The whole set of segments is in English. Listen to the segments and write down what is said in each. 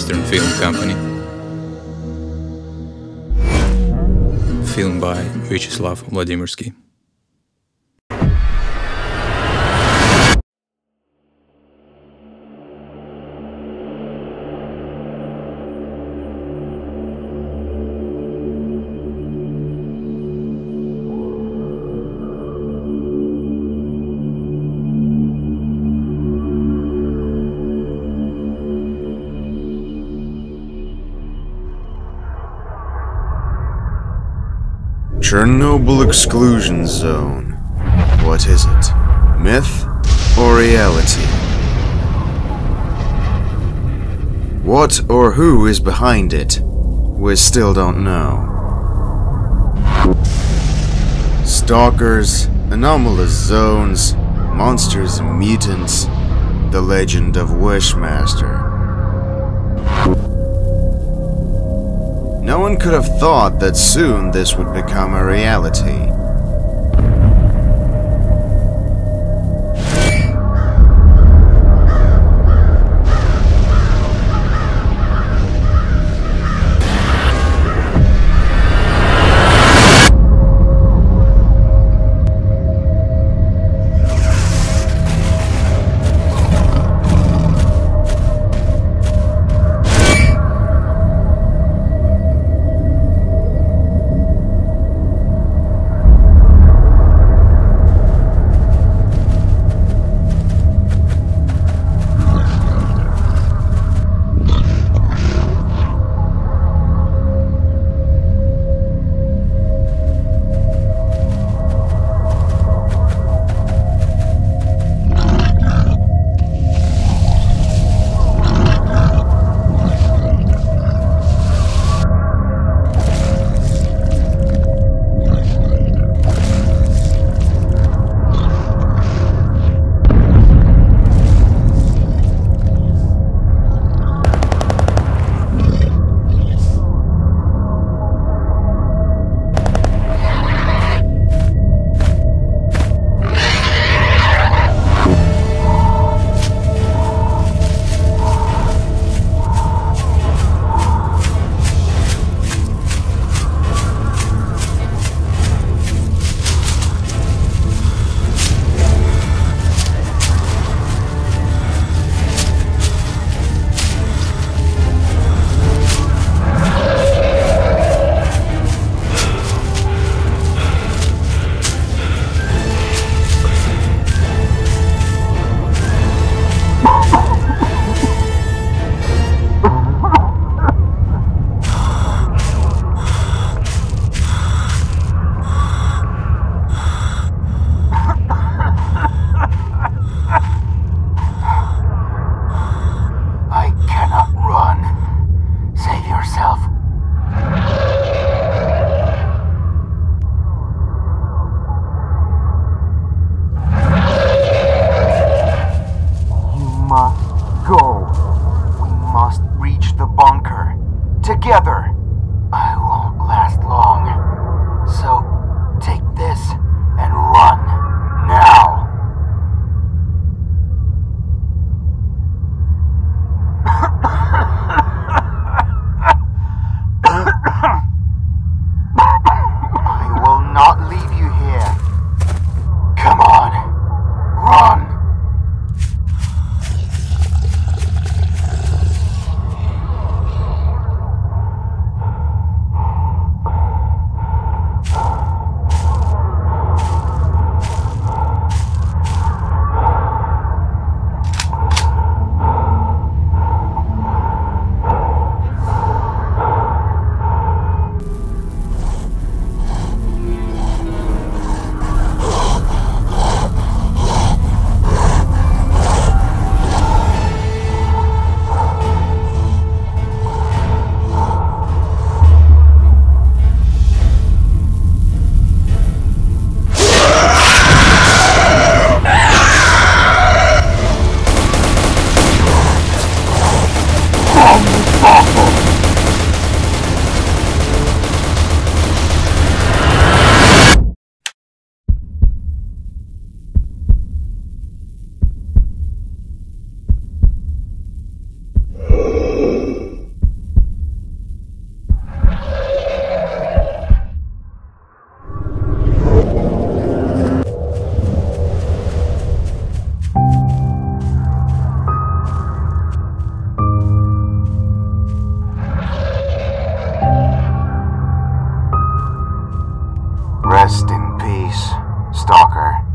Western Film Company. Film by Vyacheslav Vladimirsky. Chernobyl Exclusion Zone. What is it? Myth or reality? What or who is behind it? We still don't know. Stalkers, anomalous zones, monsters and mutants, the legend of Wishmaster. No one could have thought that soon this would become a reality. Go. We must reach the bunker. Together. Rest in peace, Stalker.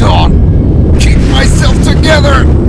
gone. Keep myself together!